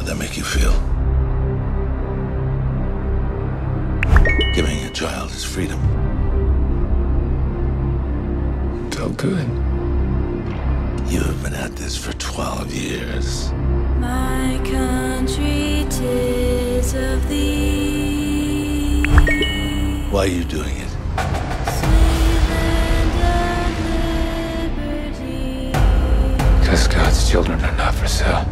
How'd that make you feel? Giving a child his freedom. Felt good. You have been at this for 12 years. My country tis of thee. Why are you doing it? Because God's children are not for sale.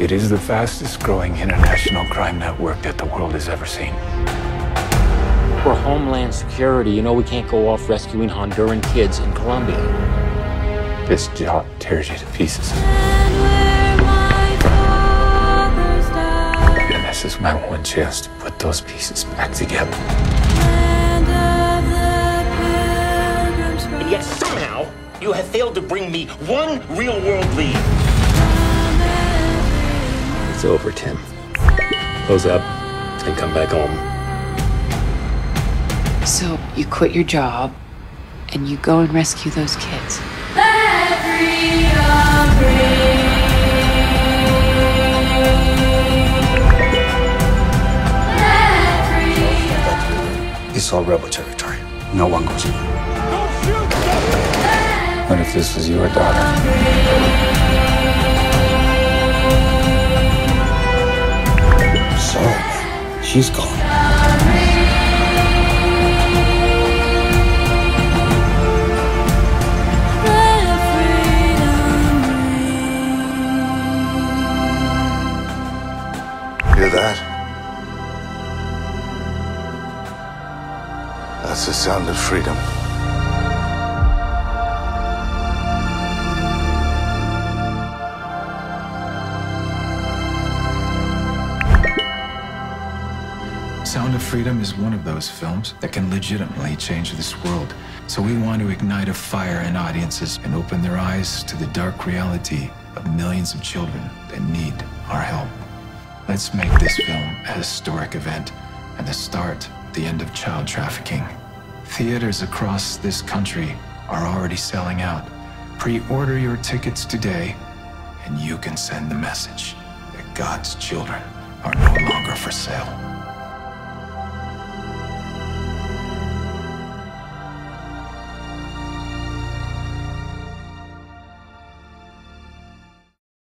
It is the fastest growing international crime network that the world has ever seen. We're Homeland Security. You know we can't go off rescuing Honduran kids in Colombia. This job tears you to pieces. And my. And this is my one chance to put those pieces back together. Land of the pilgrims And yet somehow you have failed to bring me one real world lead. It's over, Tim. Close up and come back home. So you quit your job and you go and rescue those kids. Let freedom ring. Let freedom It's all rebel territory. No one goes in. What if this was your daughter? She's gone. Hear that? That's the sound of freedom. Sound of Freedom is one of those films that can legitimately change this world. So we want to ignite a fire in audiences and open their eyes to the dark reality of millions of children that need our help. Let's make this film a historic event and the start, the end of child trafficking. Theaters across this country are already selling out. Pre-order your tickets today and you can send the message that God's children are no longer for sale.